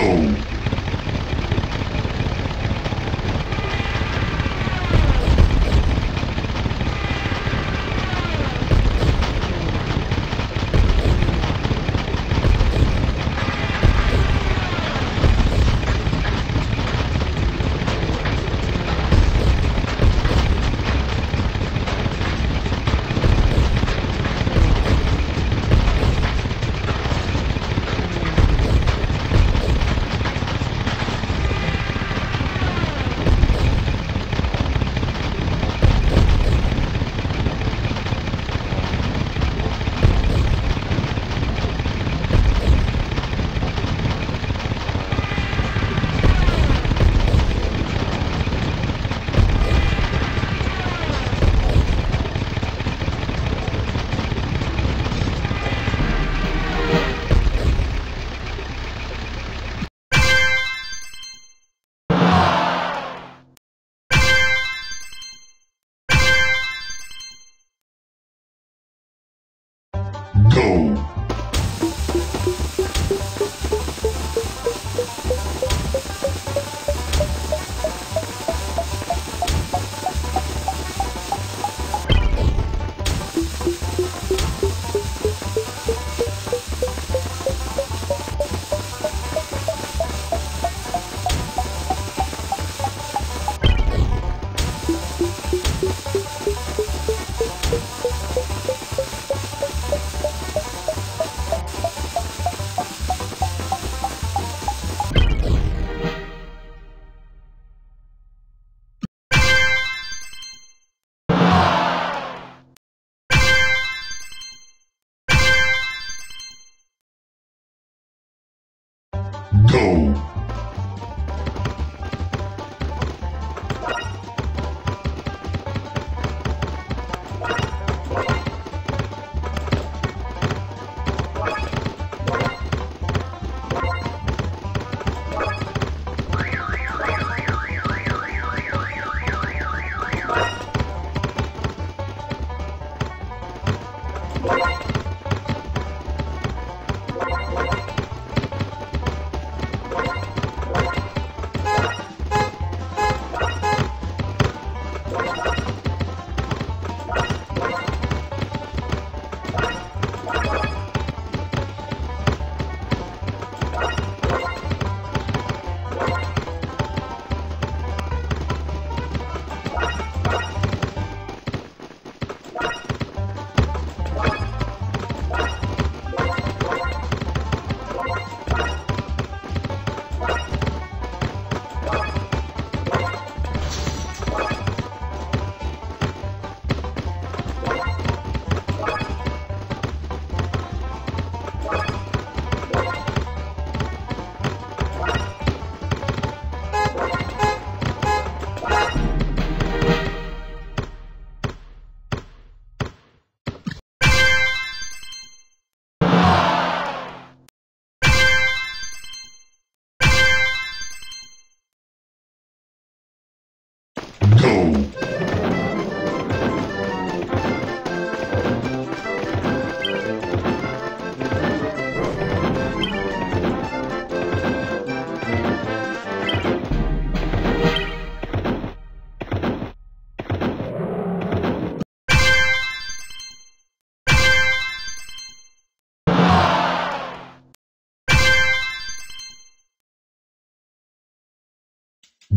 Go! Go! Go! What?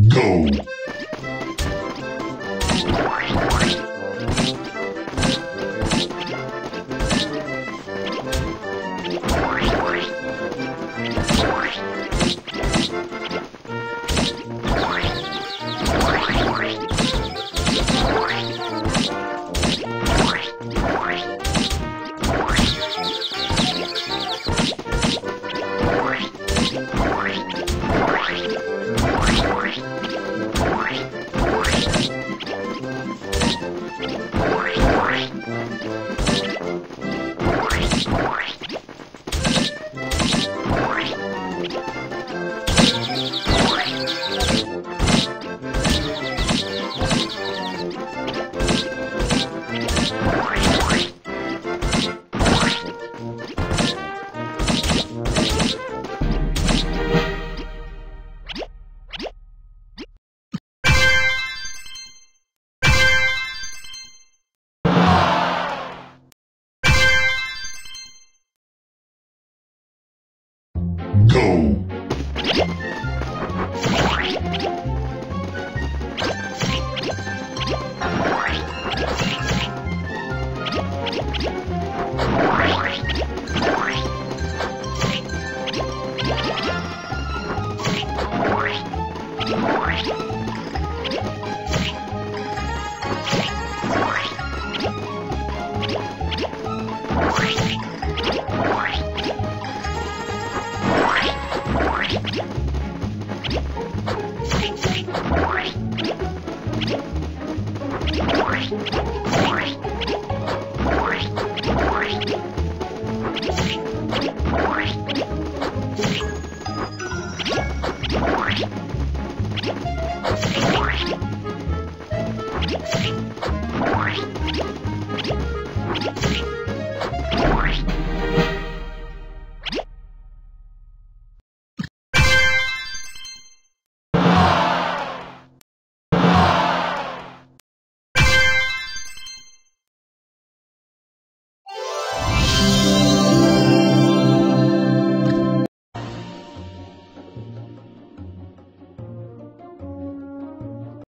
Go. Thank you. Bye.